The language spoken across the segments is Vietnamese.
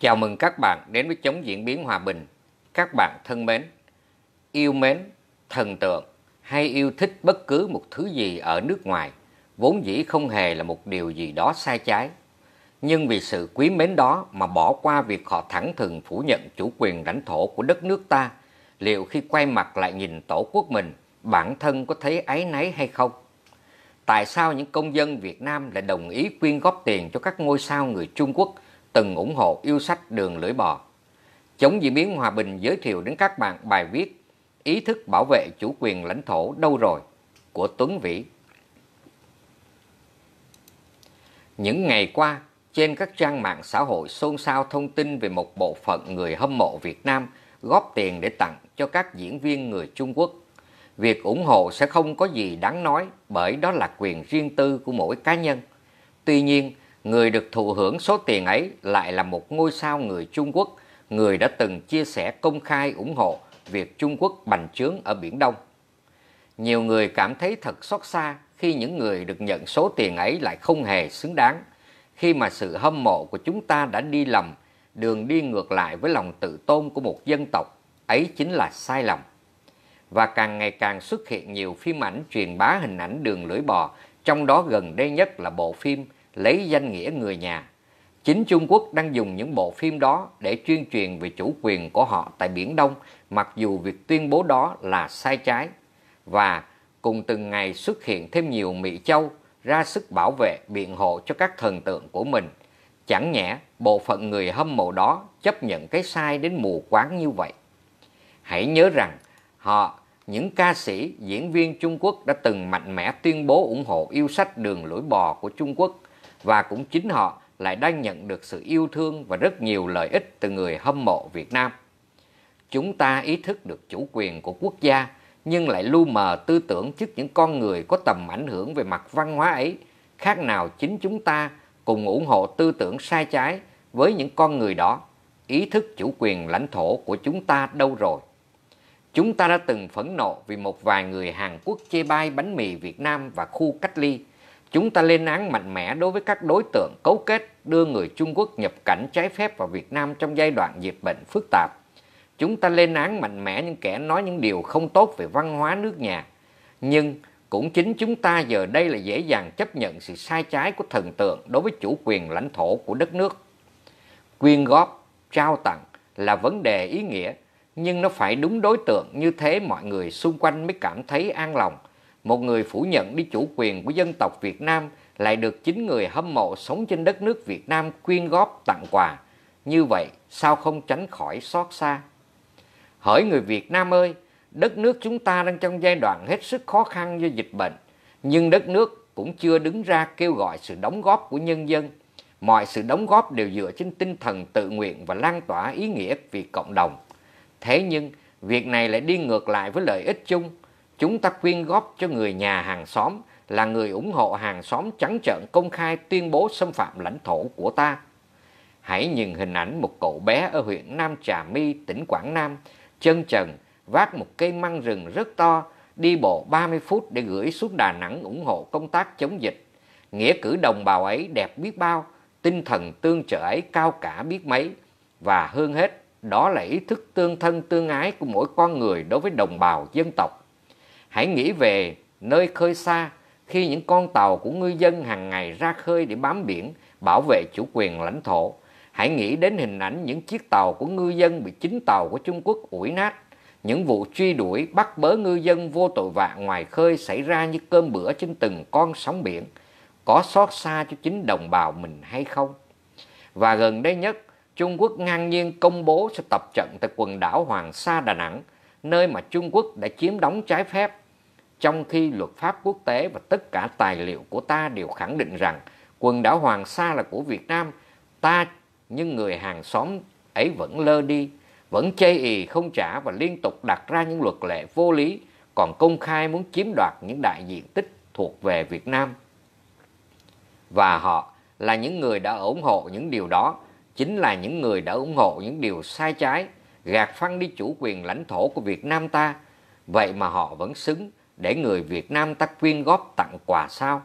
Chào mừng các bạn đến với chống diễn biến hòa bình. Các bạn thân mến, yêu mến, thần tượng hay yêu thích bất cứ một thứ gì ở nước ngoài vốn dĩ không hề là một điều gì đó sai trái. Nhưng vì sự quý mến đó mà bỏ qua việc họ thẳng thừng phủ nhận chủ quyền lãnh thổ của đất nước ta, liệu khi quay mặt lại nhìn tổ quốc mình, bản thân có thấy áy náy hay không? Tại sao những công dân Việt Nam lại đồng ý quyên góp tiền cho các ngôi sao người Trung Quốc từng ủng hộ yêu sách đường lưỡi bò? Chống diễn biến hòa bình giới thiệu đến các bạn bài viết Ý thức bảo vệ chủ quyền lãnh thổ đâu rồi? của Tuấn Vĩ. Những ngày qua, trên các trang mạng xã hội xôn xao thông tin về một bộ phận người hâm mộ Việt Nam góp tiền để tặng cho các diễn viên người Trung Quốc. Việc ủng hộ sẽ không có gì đáng nói bởi đó là quyền riêng tư của mỗi cá nhân. Tuy nhiên, người được thụ hưởng số tiền ấy lại là một ngôi sao người Trung Quốc, người đã từng chia sẻ công khai ủng hộ việc Trung Quốc bành trướng ở Biển Đông. Nhiều người cảm thấy thật xót xa khi những người được nhận số tiền ấy lại không hề xứng đáng, khi mà sự hâm mộ của chúng ta đã đi lầm, đường đi ngược lại với lòng tự tôn của một dân tộc, ấy chính là sai lầm. Và càng ngày càng xuất hiện nhiều phim ảnh truyền bá hình ảnh đường lưỡi bò, trong đó gần đây nhất là bộ phim Lấy danh nghĩa người nhà. Chính Trung Quốc đang dùng những bộ phim đó để tuyên truyền về chủ quyền của họ tại Biển Đông, mặc dù việc tuyên bố đó là sai trái. Và cùng từng ngày xuất hiện thêm nhiều Mỹ Châu ra sức bảo vệ biện hộ cho các thần tượng của mình. Chẳng nhẽ bộ phận người hâm mộ đó chấp nhận cái sai đến mù quáng như vậy. Hãy nhớ rằng họ, những ca sĩ, diễn viên Trung Quốc đã từng mạnh mẽ tuyên bố ủng hộ yêu sách đường lưỡi bò của Trung Quốc và cũng chính họ lại đang nhận được sự yêu thương và rất nhiều lợi ích từ người hâm mộ Việt Nam. Chúng ta ý thức được chủ quyền của quốc gia nhưng lại lu mờ tư tưởng trước những con người có tầm ảnh hưởng về mặt văn hóa ấy, khác nào chính chúng ta cùng ủng hộ tư tưởng sai trái với những con người đó. Ý thức chủ quyền lãnh thổ của chúng ta đâu rồi? Chúng ta đã từng phẫn nộ vì một vài người Hàn Quốc chê bai bánh mì Việt Nam và khu cách ly. Chúng ta lên án mạnh mẽ đối với các đối tượng cấu kết đưa người Trung Quốc nhập cảnh trái phép vào Việt Nam trong giai đoạn dịch bệnh phức tạp Chúng ta lên án mạnh mẽ những kẻ nói những điều không tốt về văn hóa nước nhà. Nhưng cũng chính chúng ta giờ đây là dễ dàng chấp nhận sự sai trái của thần tượng đối với chủ quyền lãnh thổ của đất nước. Quyên góp, trao tặng là vấn đề ý nghĩa, nhưng nó phải đúng đối tượng như thế mọi người xung quanh mới cảm thấy an lòng. Một người phủ nhận đi chủ quyền của dân tộc Việt Nam lại được chính người hâm mộ sống trên đất nước Việt Nam quyên góp tặng quà. Như vậy, sao không tránh khỏi xót xa? Hỡi người Việt Nam ơi, đất nước chúng ta đang trong giai đoạn hết sức khó khăn do dịch bệnh, nhưng đất nước cũng chưa đứng ra kêu gọi sự đóng góp của nhân dân. Mọi sự đóng góp đều dựa trên tinh thần tự nguyện và lan tỏa ý nghĩa vì cộng đồng. Thế nhưng, việc này lại đi ngược lại với lợi ích chung. Chúng ta quyên góp cho người nhà hàng xóm là người ủng hộ hàng xóm trắng trợn công khai tuyên bố xâm phạm lãnh thổ của ta. Hãy nhìn hình ảnh một cậu bé ở huyện Nam Trà My, tỉnh Quảng Nam chân trần vác một cây măng rừng rất to đi bộ 30 phút để gửi xuống Đà Nẵng ủng hộ công tác chống dịch. Nghĩa cử đồng bào ấy đẹp biết bao, tinh thần tương trợ ấy cao cả biết mấy. Và hơn hết, đó là ý thức tương thân tương ái của mỗi con người đối với đồng bào dân tộc. Hãy nghĩ về nơi khơi xa khi những con tàu của ngư dân hàng ngày ra khơi để bám biển, bảo vệ chủ quyền lãnh thổ Hãy nghĩ đến hình ảnh những chiếc tàu của ngư dân bị chính tàu của Trung Quốc ủi nát. Những vụ truy đuổi bắt bớ ngư dân vô tội vạ ngoài khơi xảy ra như cơm bữa trên từng con sóng biển. Có xót xa cho chính đồng bào mình hay không? Và gần đây nhất, Trung Quốc ngang nhiên công bố sẽ tập trận tại quần đảo Hoàng Sa Đà Nẵng, nơi mà Trung Quốc đã chiếm đóng trái phép. Trong khi luật pháp quốc tế và tất cả tài liệu của ta đều khẳng định rằng quần đảo Hoàng Sa là của Việt Nam, ta nhưng người hàng xóm ấy vẫn lơ đi, vẫn chê ì không trả và liên tục đặt ra những luật lệ vô lý, còn công khai muốn chiếm đoạt những đại diện tích thuộc về Việt Nam. Và họ là những người đã ủng hộ những điều đó, chính là những người đã ủng hộ những điều sai trái, gạt phăng đi chủ quyền lãnh thổ của Việt Nam ta. Vậy mà họ vẫn xứng để người Việt Nam ta quyên góp tặng quà sao?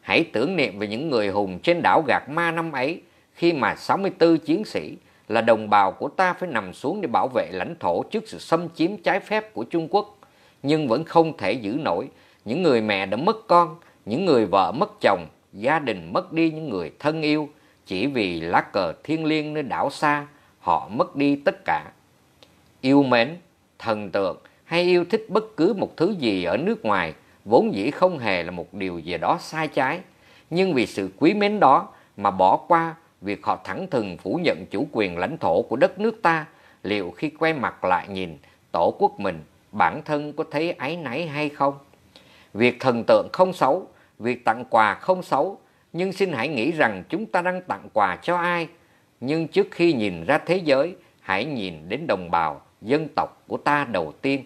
Hãy tưởng niệm về những người hùng trên đảo Gạc Ma năm ấy khi mà 64 chiến sĩ là đồng bào của ta phải nằm xuống để bảo vệ lãnh thổ trước sự xâm chiếm trái phép của Trung Quốc, nhưng vẫn không thể giữ nổi những người mẹ đã mất con, những người vợ mất chồng, gia đình mất đi những người thân yêu, chỉ vì lá cờ thiêng liêng nơi đảo xa, họ mất đi tất cả. Yêu mến, thần tượng hay yêu thích bất cứ một thứ gì ở nước ngoài vốn dĩ không hề là một điều gì đó sai trái, nhưng vì sự quý mến đó mà bỏ qua việc họ thẳng thừng phủ nhận chủ quyền lãnh thổ của đất nước ta, liệu khi quay mặt lại nhìn tổ quốc mình, bản thân có thấy áy náy hay không? Việc thần tượng không xấu, việc tặng quà không xấu, nhưng xin hãy nghĩ rằng chúng ta đang tặng quà cho ai. Nhưng trước khi nhìn ra thế giới, hãy nhìn đến đồng bào, dân tộc của ta đầu tiên.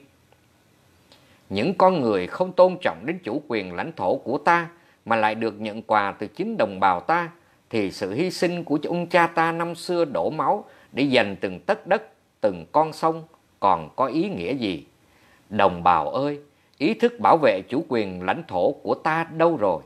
Những con người không tôn trọng đến chủ quyền lãnh thổ của ta mà lại được nhận quà từ chính đồng bào ta, thì sự hy sinh của ông cha ta năm xưa đổ máu để giành từng tất đất, từng con sông còn có ý nghĩa gì? Đồng bào ơi, ý thức bảo vệ chủ quyền lãnh thổ của ta đâu rồi?